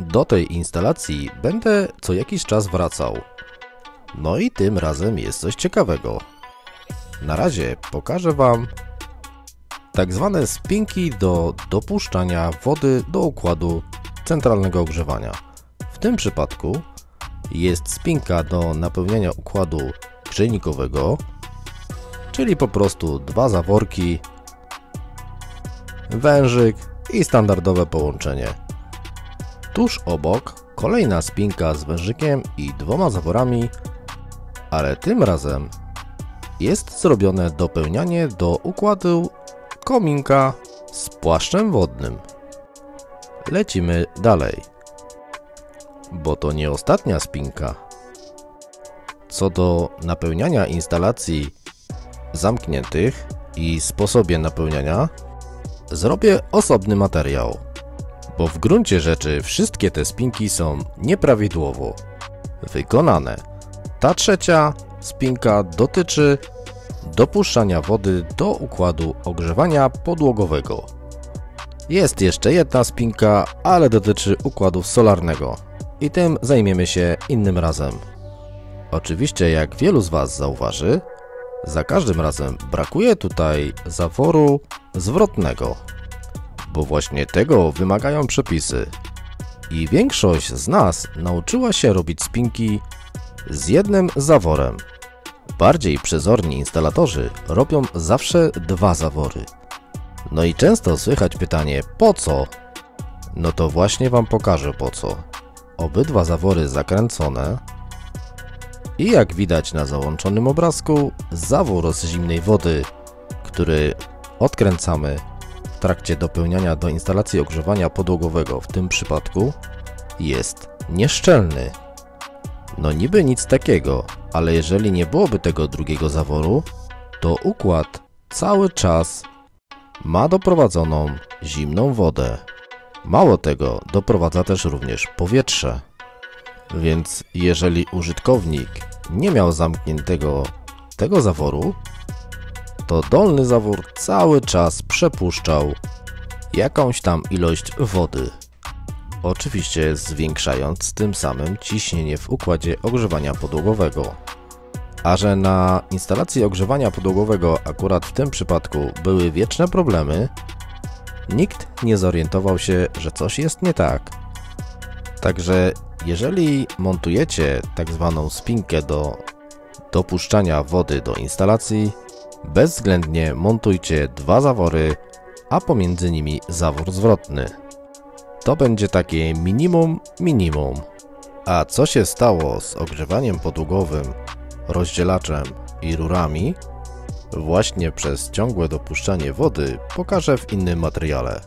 Do tej instalacji będę co jakiś czas wracał. No i tym razem jest coś ciekawego. Na razie pokażę Wam tak zwane spinki do dopuszczania wody do układu centralnego ogrzewania. W tym przypadku jest spinka do napełniania układu grzejnikowego, czyli po prostu dwa zaworki, wężyk i standardowe połączenie. Tuż obok kolejna spinka z wężykiem i dwoma zaworami, ale tym razem jest zrobione dopełnianie do układu kominka z płaszczem wodnym. Lecimy dalej, bo to nie ostatnia spinka. Co do napełniania instalacji zamkniętych i sposobie napełniania, zrobię osobny materiał, bo w gruncie rzeczy wszystkie te spinki są nieprawidłowo wykonane. Ta trzecia spinka dotyczy dopuszczania wody do układu ogrzewania podłogowego. Jest jeszcze jedna spinka, ale dotyczy układu solarnego i tym zajmiemy się innym razem. Oczywiście, jak wielu z Was zauważy, za każdym razem brakuje tutaj zaworu zwrotnego, bo właśnie tego wymagają przepisy. I większość z nas nauczyła się robić spinki z jednym zaworem. Bardziej przezorni instalatorzy robią zawsze dwa zawory. No i często słychać pytanie, po co? No to właśnie Wam pokażę po co. Obydwa zawory zakręcone i jak widać na załączonym obrazku, zawór z zimnej wody, który odkręcamy trakcie dopełniania do instalacji ogrzewania podłogowego w tym przypadku, jest nieszczelny. No niby nic takiego, ale jeżeli nie byłoby tego drugiego zaworu, to układ cały czas ma doprowadzoną zimną wodę. Mało tego, doprowadza też również powietrze. Więc jeżeli użytkownik nie miał zamkniętego tego zaworu, to dolny zawór cały czas przepuszczał jakąś tam ilość wody. Oczywiście zwiększając tym samym ciśnienie w układzie ogrzewania podłogowego. A że na instalacji ogrzewania podłogowego akurat w tym przypadku były wieczne problemy, nikt nie zorientował się, że coś jest nie tak. Także jeżeli montujecie tak zwaną spinkę do dopuszczania wody do instalacji, bezwzględnie montujcie dwa zawory, a pomiędzy nimi zawór zwrotny. To będzie takie minimum minimum. A co się stało z ogrzewaniem podłogowym, rozdzielaczem i rurami? Właśnie przez ciągłe dopuszczanie wody pokażę w innym materiale.